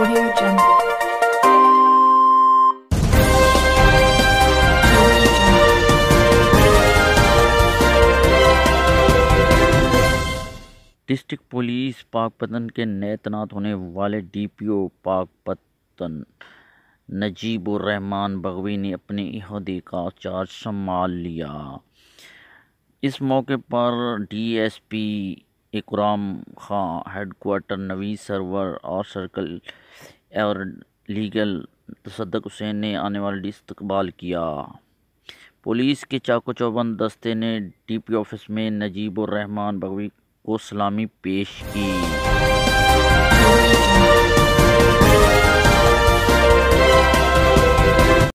audio jungle. District police Pakpattan के नए तैनात होने वाले डीपीओ पाकपतन नजीबुररहमान बगवी ने अपने अहदे का चार्ज संभाल लिया इस मौके पर डीएसपी इकराम खां हेडक्वार्टर नवी सरवर और सर्कल और लीगल तसदक हुसैन ने आने वाले इस्तकबाल किया। पुलिस के चाको चौबंद दस्ते ने डीपी ऑफ़िस में नजीबुर रहमान बगवी को सलामी पेश की।